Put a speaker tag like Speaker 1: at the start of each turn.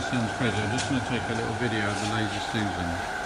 Speaker 1: son's Freddy. I'm just going to take a little video of the Lazy Susan.